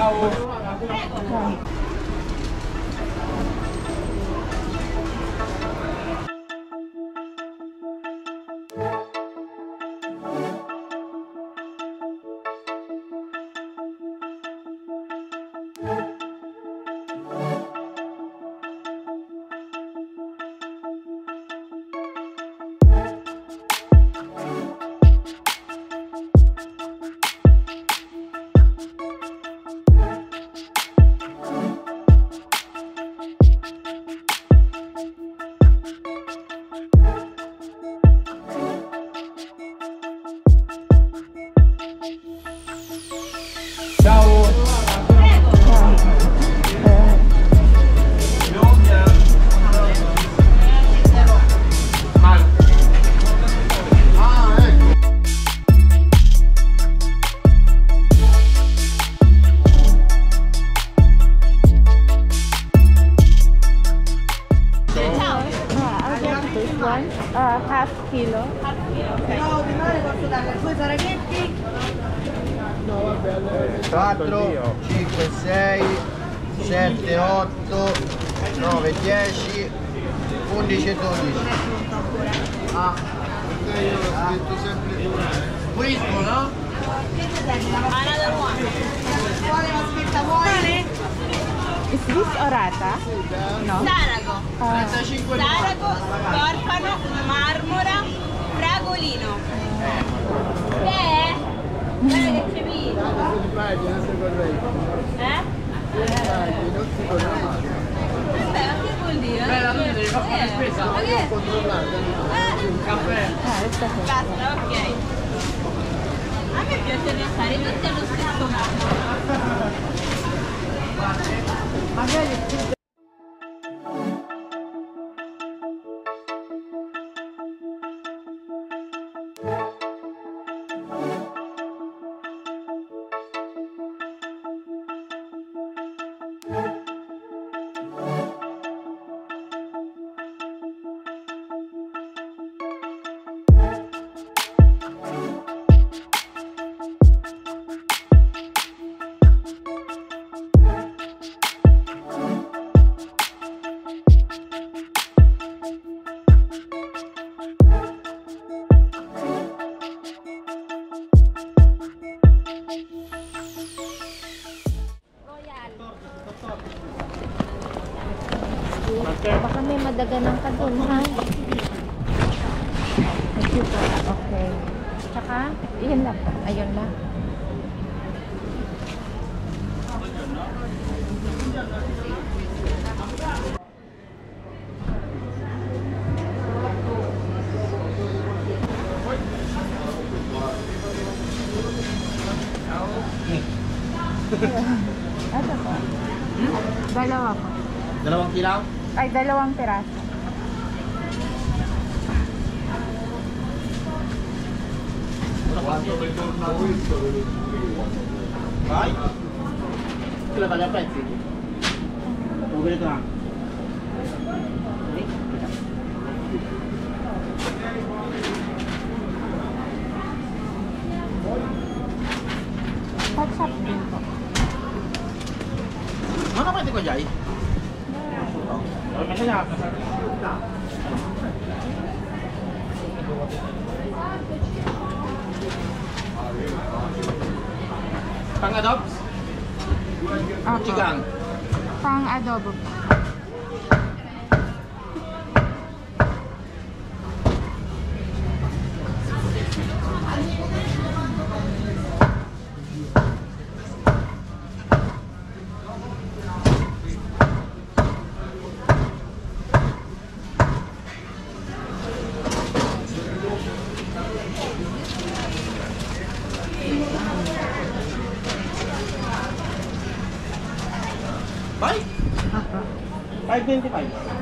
我就 Half kilo. No, prima le posso dare due saraghetti? 4, 5, 6, 7, 8, 9, 10, 11 e 12. Ah, Questo, no? Another one. Vuole la scritta vuole? Is this orata? No. Sarago. Ah, 35 Sarago, Scorpano, Marmora, Fragolino. Che è? Guarda che c'è vino. Eh? Vabbè, ma che vuol dire? Beh, la devi fare una spesa. Ma che? Eh, ah, it's okay. basta, ok. A me piace restare tutti allo stesso modo. Baka may madaganan ka dun, ha? Okay. Tsaka, yun lang. Ayun lang. Ano po? Dalawa po. Dalawang kilaw? Ay, dalawang piraso. Vai? Te la taglio a pezzi? Lo vedo din po. Mana pwede ko jay? Pang adobo? Pang adobo. 525.